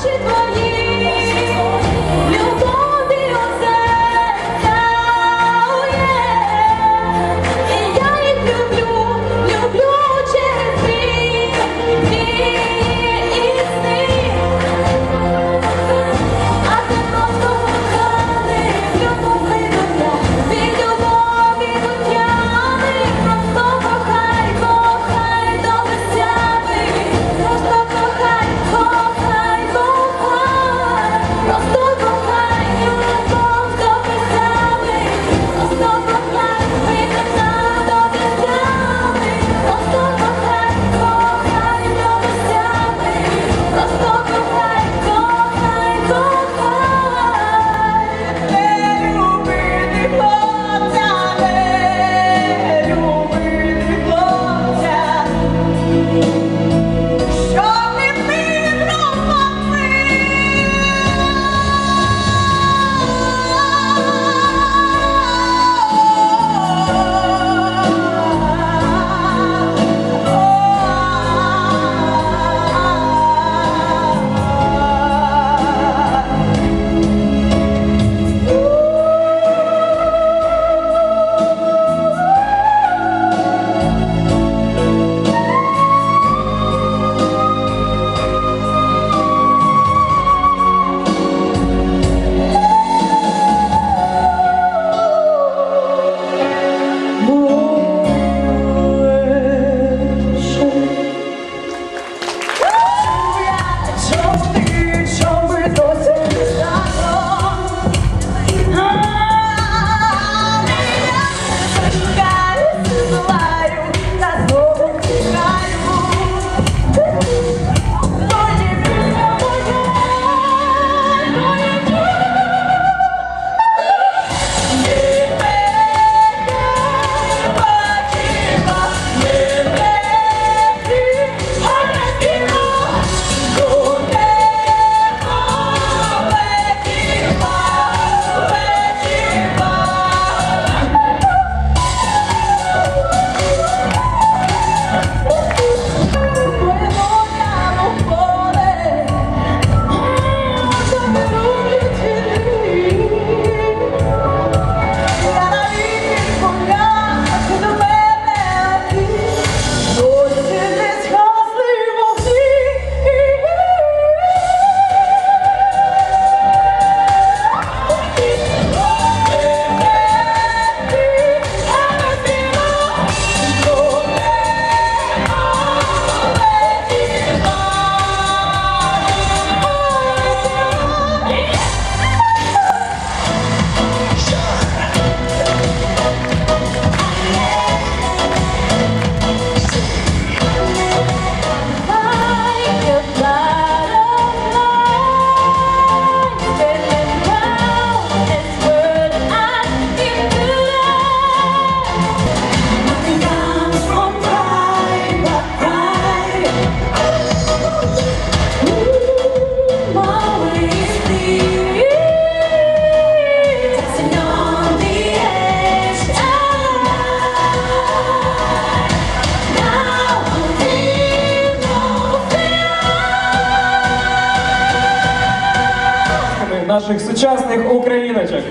Очі твої, наших сучасних україночок.